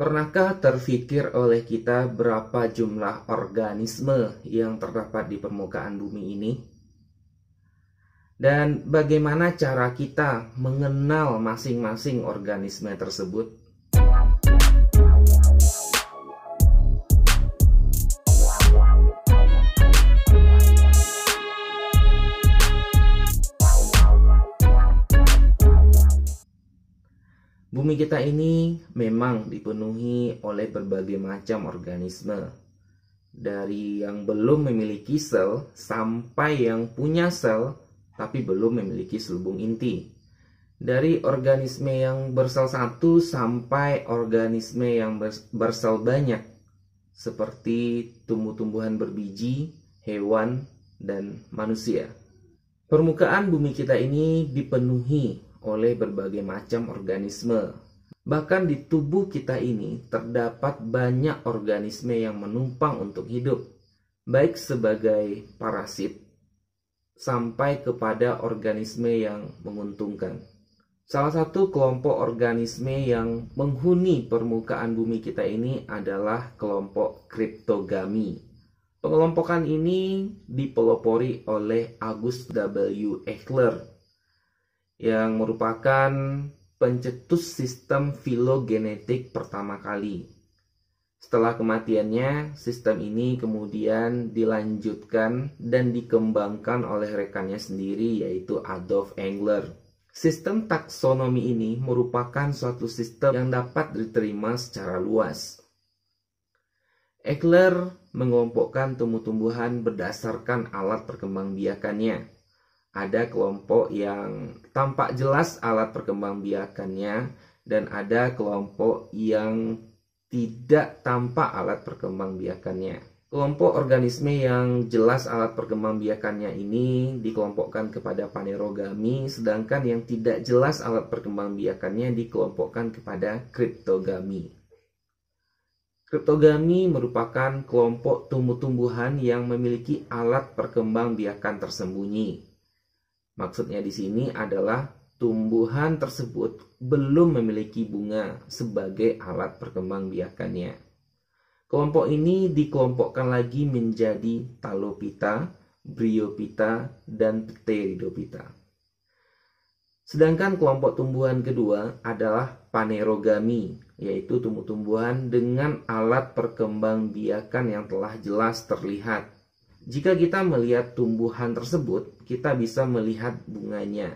Pernahkah terfikir oleh kita berapa jumlah organisme yang terdapat di permukaan bumi ini? Dan bagaimana cara kita mengenal masing-masing organisme tersebut? Bumi kita ini memang dipenuhi oleh berbagai macam organisme. Dari yang belum memiliki sel sampai yang punya sel tapi belum memiliki selubung inti. Dari organisme yang bersel satu sampai organisme yang bersel banyak seperti tumbuh-tumbuhan berbiji, hewan, dan manusia. Permukaan bumi kita ini dipenuhi oleh berbagai macam organisme. Bahkan di tubuh kita ini terdapat banyak organisme yang menumpang untuk hidup, baik sebagai parasit sampai kepada organisme yang menguntungkan. Salah satu kelompok organisme yang menghuni permukaan bumi kita ini adalah kelompok kriptogami. Pengelompokan ini dipelopori oleh August W. Eichler yang merupakan pencetus sistem filogenetik pertama kali. Setelah kematiannya, sistem ini kemudian dilanjutkan dan dikembangkan oleh rekannya sendiri yaitu Adolf Engler. Sistem taksonomi ini merupakan suatu sistem yang dapat diterima secara luas. Engler mengelompokkan tumbuh-tumbuhan berdasarkan alat perkembangbiakannya ada kelompok yang tampak jelas alat perkembangbiakannya dan ada kelompok yang tidak tampak alat perkembangbiakannya. Kelompok organisme yang jelas alat perkembangbiakannya ini dikelompokkan kepada panerogami, sedangkan yang tidak jelas alat perkembangbiakannya dikelompokkan kepada kriptogami. Kriptogami merupakan kelompok tumbuh-tumbuhan yang memiliki alat perkembangbiakan tersembunyi. Maksudnya di sini adalah tumbuhan tersebut belum memiliki bunga sebagai alat perkembangbiakannya. Kelompok ini dikelompokkan lagi menjadi talopita, bryopita, dan pteridopita. Sedangkan kelompok tumbuhan kedua adalah panerogami, yaitu tumbuh-tumbuhan dengan alat perkembangbiakan yang telah jelas terlihat jika kita melihat tumbuhan tersebut, kita bisa melihat bunganya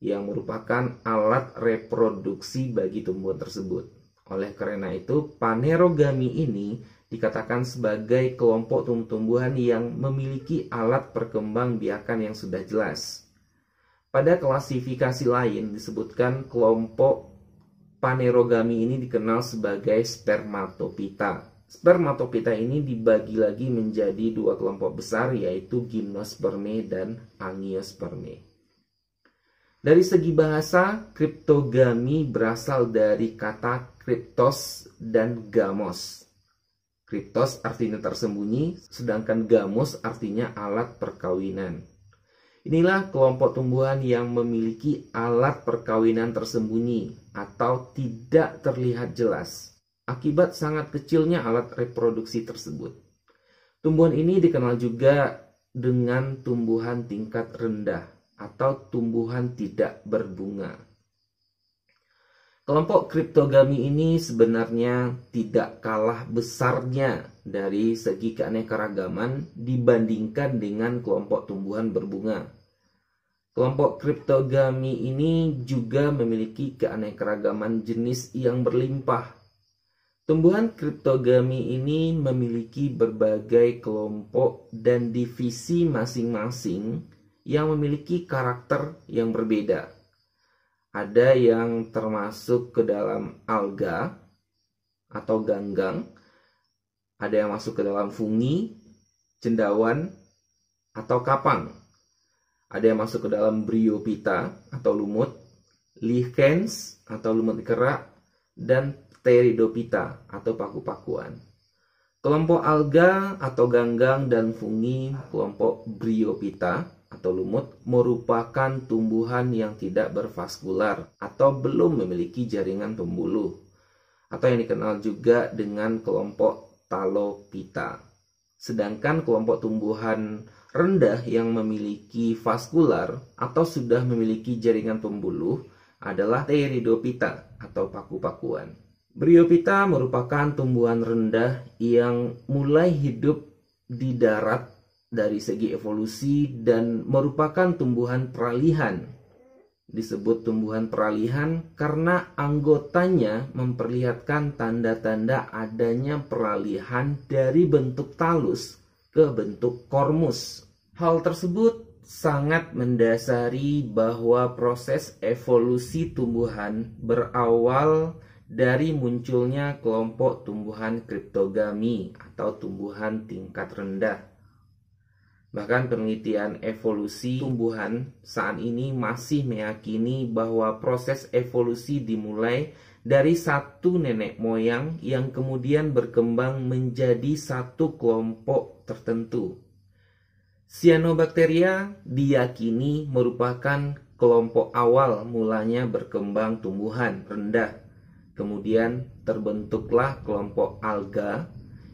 yang merupakan alat reproduksi bagi tumbuhan tersebut. Oleh karena itu, panerogami ini dikatakan sebagai kelompok tumbuh-tumbuhan yang memiliki alat perkembangbiakan yang sudah jelas. Pada klasifikasi lain disebutkan kelompok panerogami ini dikenal sebagai spermatopita. Spermatopita ini dibagi lagi menjadi dua kelompok besar yaitu gymnosperme dan angiosperme. Dari segi bahasa, kriptogami berasal dari kata kriptos dan gamos. Kriptos artinya tersembunyi, sedangkan gamos artinya alat perkawinan. Inilah kelompok tumbuhan yang memiliki alat perkawinan tersembunyi atau tidak terlihat jelas akibat sangat kecilnya alat reproduksi tersebut. Tumbuhan ini dikenal juga dengan tumbuhan tingkat rendah atau tumbuhan tidak berbunga. Kelompok kriptogami ini sebenarnya tidak kalah besarnya dari segi keanekaragaman dibandingkan dengan kelompok tumbuhan berbunga. Kelompok kriptogami ini juga memiliki keanekaragaman jenis yang berlimpah Tumbuhan kriptogami ini memiliki berbagai kelompok dan divisi masing-masing yang memiliki karakter yang berbeda. Ada yang termasuk ke dalam alga atau ganggang, ada yang masuk ke dalam fungi, cendawan, atau kapang. Ada yang masuk ke dalam bryopita atau lumut, lichens atau lumut kerak, dan Pteridopita atau paku-pakuan. Kelompok alga atau ganggang dan fungi kelompok Bryopita atau lumut merupakan tumbuhan yang tidak bervaskular atau belum memiliki jaringan pembuluh. atau yang dikenal juga dengan kelompok Talopita. Sedangkan kelompok tumbuhan rendah yang memiliki vaskular atau sudah memiliki jaringan pembuluh adalah Pteridopita atau paku-pakuan. Bryopita merupakan tumbuhan rendah yang mulai hidup di darat dari segi evolusi dan merupakan tumbuhan peralihan. Disebut tumbuhan peralihan karena anggotanya memperlihatkan tanda-tanda adanya peralihan dari bentuk talus ke bentuk kormus. Hal tersebut sangat mendasari bahwa proses evolusi tumbuhan berawal dari munculnya kelompok tumbuhan kriptogami atau tumbuhan tingkat rendah. Bahkan penelitian evolusi tumbuhan saat ini masih meyakini bahwa proses evolusi dimulai dari satu nenek moyang yang kemudian berkembang menjadi satu kelompok tertentu. Cyanobacteria diyakini merupakan kelompok awal mulanya berkembang tumbuhan rendah Kemudian terbentuklah kelompok alga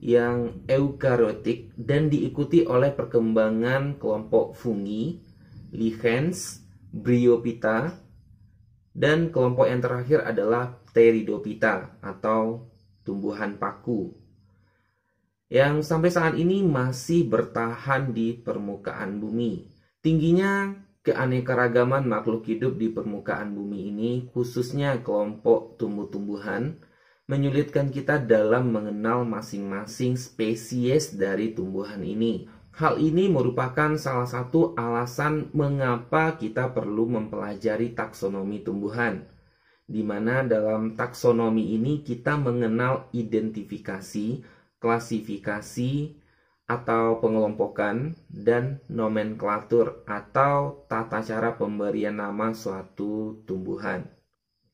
yang eukariotik dan diikuti oleh perkembangan kelompok fungi, lichens, bryopita, dan kelompok yang terakhir adalah pteridopita atau tumbuhan paku yang sampai saat ini masih bertahan di permukaan bumi. Tingginya keanekaragaman makhluk hidup di permukaan bumi ini, khususnya kelompok tumbuh-tumbuhan, menyulitkan kita dalam mengenal masing-masing spesies dari tumbuhan ini. Hal ini merupakan salah satu alasan mengapa kita perlu mempelajari taksonomi tumbuhan, di mana dalam taksonomi ini kita mengenal identifikasi, klasifikasi, atau pengelompokan dan nomenklatur atau tata cara pemberian nama suatu tumbuhan.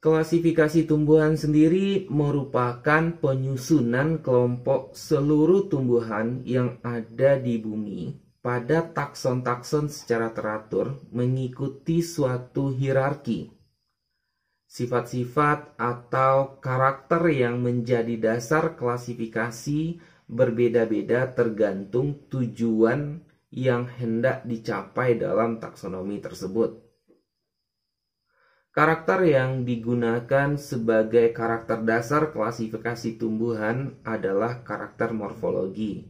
Klasifikasi tumbuhan sendiri merupakan penyusunan kelompok seluruh tumbuhan yang ada di bumi pada takson-takson secara teratur mengikuti suatu hierarki. Sifat-sifat atau karakter yang menjadi dasar klasifikasi berbeda-beda tergantung tujuan yang hendak dicapai dalam taksonomi tersebut. Karakter yang digunakan sebagai karakter dasar klasifikasi tumbuhan adalah karakter morfologi.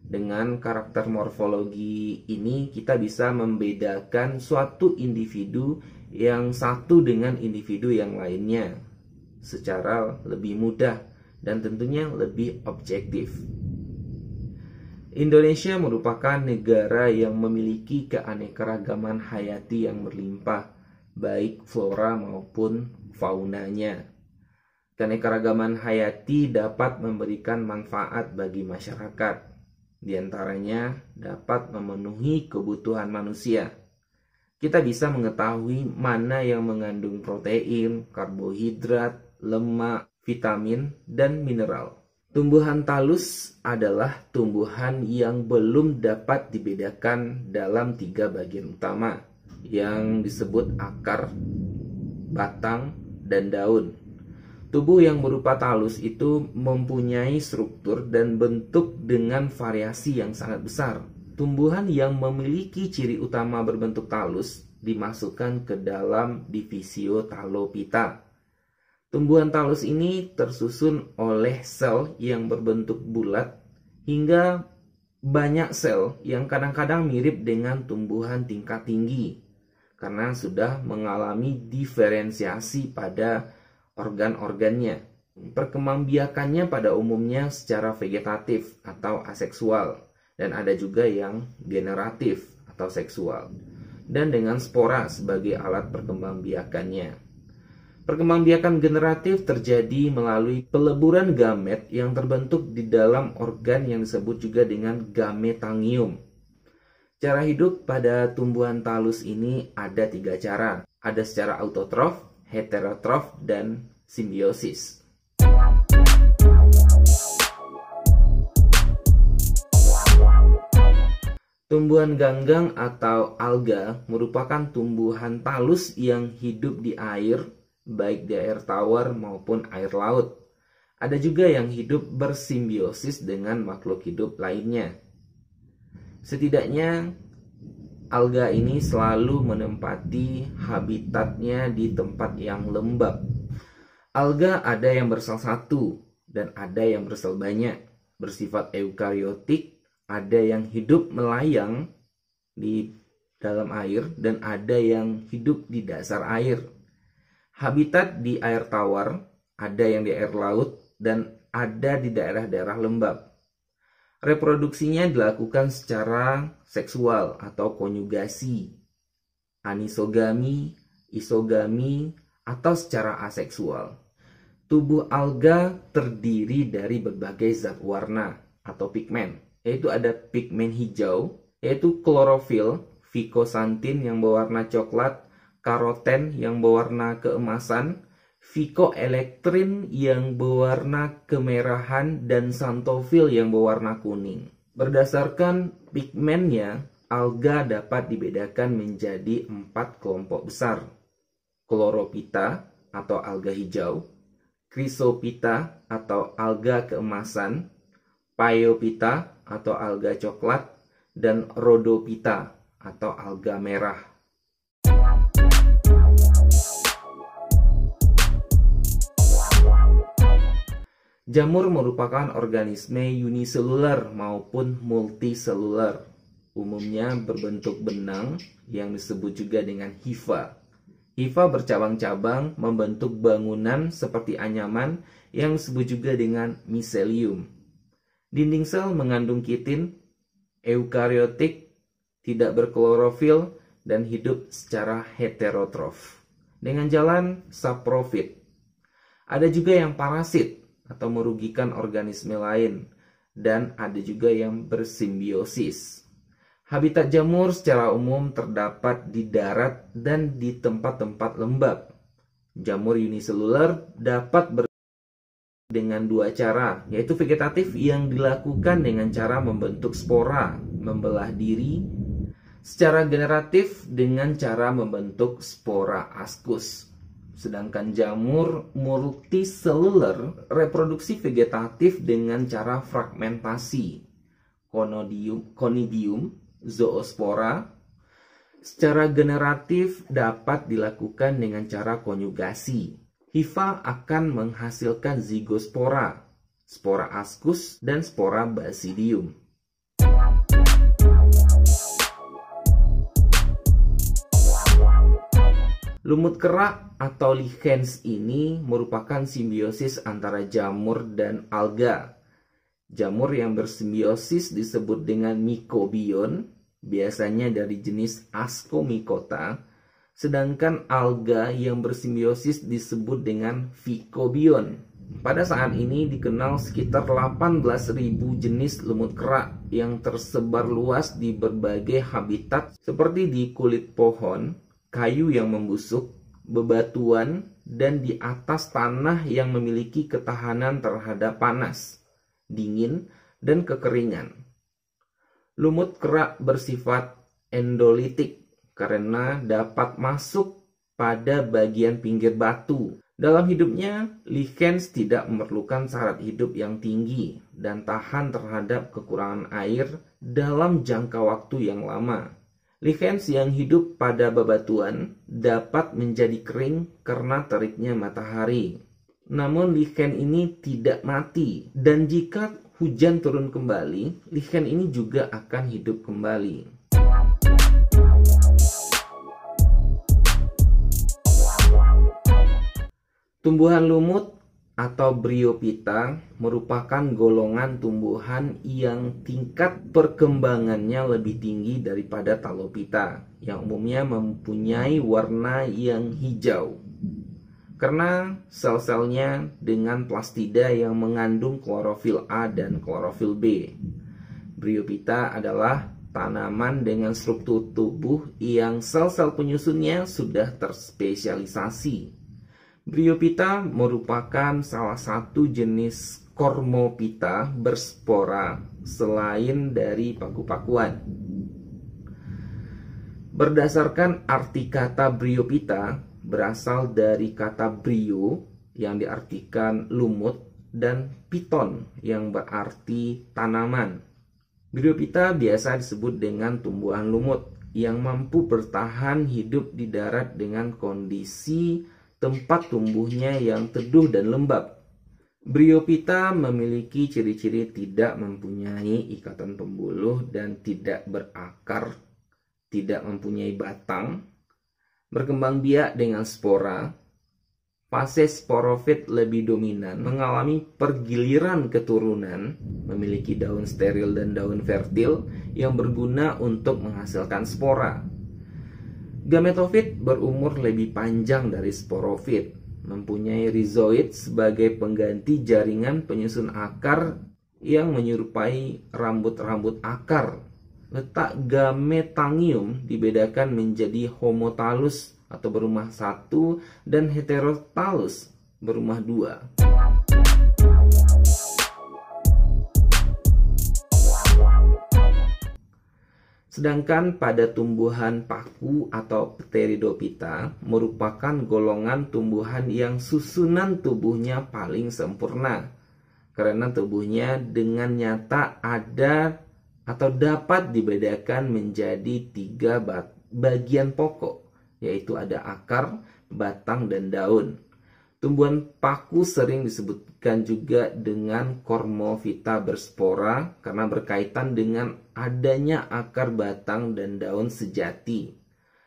Dengan karakter morfologi ini kita bisa membedakan suatu individu yang satu dengan individu yang lainnya secara lebih mudah dan tentunya lebih objektif. Indonesia merupakan negara yang memiliki keanekaragaman hayati yang berlimpah, baik flora maupun faunanya. Keanekaragaman hayati dapat memberikan manfaat bagi masyarakat, di antaranya dapat memenuhi kebutuhan manusia. Kita bisa mengetahui mana yang mengandung protein, karbohidrat, lemak, vitamin, dan mineral. Tumbuhan talus adalah tumbuhan yang belum dapat dibedakan dalam tiga bagian utama yang disebut akar, batang, dan daun. Tubuh yang berupa talus itu mempunyai struktur dan bentuk dengan variasi yang sangat besar. Tumbuhan yang memiliki ciri utama berbentuk talus dimasukkan ke dalam divisio talopita Tumbuhan talus ini tersusun oleh sel yang berbentuk bulat hingga banyak sel yang kadang-kadang mirip dengan tumbuhan tingkat tinggi karena sudah mengalami diferensiasi pada organ-organnya. Perkembangbiakannya pada umumnya secara vegetatif atau aseksual dan ada juga yang generatif atau seksual dan dengan spora sebagai alat perkembangbiakannya. Perkembangbiakan generatif terjadi melalui peleburan gamet yang terbentuk di dalam organ yang disebut juga dengan gametangium. Cara hidup pada tumbuhan talus ini ada tiga cara. Ada secara autotrof, heterotrof, dan simbiosis. Tumbuhan ganggang atau alga merupakan tumbuhan talus yang hidup di air baik di air tawar maupun air laut. Ada juga yang hidup bersimbiosis dengan makhluk hidup lainnya. Setidaknya alga ini selalu menempati habitatnya di tempat yang lembab. Alga ada yang bersel satu dan ada yang bersel banyak. Bersifat eukariotik, ada yang hidup melayang di dalam air dan ada yang hidup di dasar air. Habitat di air tawar, ada yang di air laut, dan ada di daerah-daerah lembab. Reproduksinya dilakukan secara seksual atau konyugasi, anisogami, isogami, atau secara aseksual. Tubuh alga terdiri dari berbagai zat warna atau pigmen, yaitu ada pigmen hijau, yaitu klorofil, fikosantin yang berwarna coklat, karoten yang berwarna keemasan, Vicoelektrin yang berwarna kemerahan dan santofil yang berwarna kuning. Berdasarkan pigmennya, alga dapat dibedakan menjadi empat kelompok besar. Chlorophyta atau alga hijau, Chrysophyta atau alga keemasan, Phaeophyta atau alga coklat, dan Rhodophyta atau alga merah. Jamur merupakan organisme uniseluler maupun multiseluler. Umumnya berbentuk benang yang disebut juga dengan hifa. Hifa bercabang-cabang membentuk bangunan seperti anyaman yang disebut juga dengan miselium. Dinding sel mengandung kitin, eukariotik, tidak berklorofil, dan hidup secara heterotrof. Dengan jalan saprofit. Ada juga yang parasit, atau merugikan organisme lain, dan ada juga yang bersimbiosis. Habitat jamur secara umum terdapat di darat dan di tempat-tempat lembab. Jamur uniseluler dapat ber dengan dua cara, yaitu vegetatif yang dilakukan dengan cara membentuk spora, membelah diri, secara generatif dengan cara membentuk spora askus. Sedangkan jamur multiseluler reproduksi vegetatif dengan cara fragmentasi. Conodium, conidium, zoospora. Secara generatif dapat dilakukan dengan cara konyugasi. Hifa akan menghasilkan zigospora, spora ascus, dan spora basidium. Lumut kerak atau lichens ini merupakan simbiosis antara jamur dan alga. Jamur yang bersimbiosis disebut dengan mycobion, biasanya dari jenis Ascomycota, sedangkan alga yang bersimbiosis disebut dengan Phycobion. Pada saat ini dikenal sekitar 18.000 jenis lumut kerak yang tersebar luas di berbagai habitat seperti di kulit pohon, kayu yang membusuk, bebatuan, dan di atas tanah yang memiliki ketahanan terhadap panas, dingin, dan kekeringan. Lumut kerak bersifat endolitik karena dapat masuk pada bagian pinggir batu. Dalam hidupnya, lichens tidak memerlukan syarat hidup yang tinggi dan tahan terhadap kekurangan air dalam jangka waktu yang lama. Lichens yang hidup pada bebatuan dapat menjadi kering karena teriknya matahari. Namun lichen ini tidak mati dan jika hujan turun kembali, lichen ini juga akan hidup kembali. Tumbuhan lumut atau Bryophyta merupakan golongan tumbuhan yang tingkat perkembangannya lebih tinggi daripada Talophyta yang umumnya mempunyai warna yang hijau. Karena sel-selnya dengan plastida yang mengandung klorofil A dan klorofil B. Bryophyta adalah tanaman dengan struktur tubuh yang sel-sel penyusunnya sudah terspesialisasi Bryophyta merupakan salah satu jenis kormopita berspora selain dari paku-pakuan. Berdasarkan arti kata Bryophyta berasal dari kata brio yang diartikan lumut dan piton yang berarti tanaman. Bryophyta biasa disebut dengan tumbuhan lumut yang mampu bertahan hidup di darat dengan kondisi tempat tumbuhnya yang teduh dan lembab. Bryophyta memiliki ciri-ciri tidak mempunyai ikatan pembuluh dan tidak berakar, tidak mempunyai batang, berkembang biak dengan spora, fase sporofit lebih dominan, mengalami pergiliran keturunan, memiliki daun steril dan daun fertil yang berguna untuk menghasilkan spora. Gametofit berumur lebih panjang dari sporofit, mempunyai rhizoid sebagai pengganti jaringan penyusun akar yang menyerupai rambut-rambut akar. Letak gametangium dibedakan menjadi homotalus atau berumah satu dan heterotalus berumah dua. Sedangkan pada tumbuhan paku atau pteridopita merupakan golongan tumbuhan yang susunan tubuhnya paling sempurna. Karena tubuhnya dengan nyata ada atau dapat dibedakan menjadi tiga bagian pokok, yaitu ada akar, batang, dan daun. Tumbuhan paku sering disebutkan juga dengan kormovita berspora karena berkaitan dengan adanya akar batang dan daun sejati.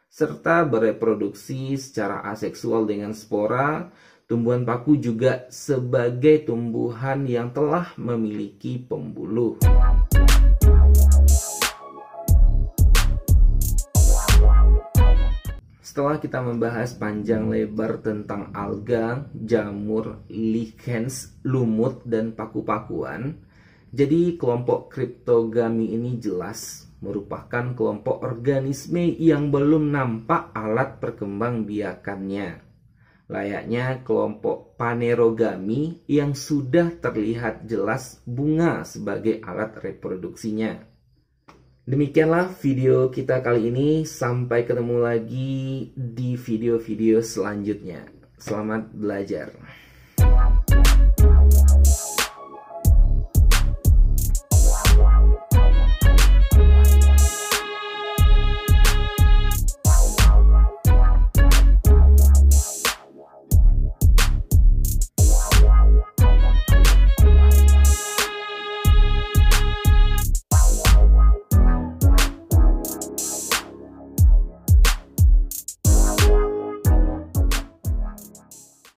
Serta bereproduksi secara aseksual dengan spora, tumbuhan paku juga sebagai tumbuhan yang telah memiliki pembuluh. Setelah kita membahas panjang lebar tentang alga, jamur, lichens, lumut, dan paku-pakuan, jadi kelompok kriptogami ini jelas merupakan kelompok organisme yang belum nampak alat perkembangbiakannya. Layaknya kelompok panerogami yang sudah terlihat jelas bunga sebagai alat reproduksinya. Demikianlah video kita kali ini. Sampai ketemu lagi di video-video selanjutnya. Selamat belajar.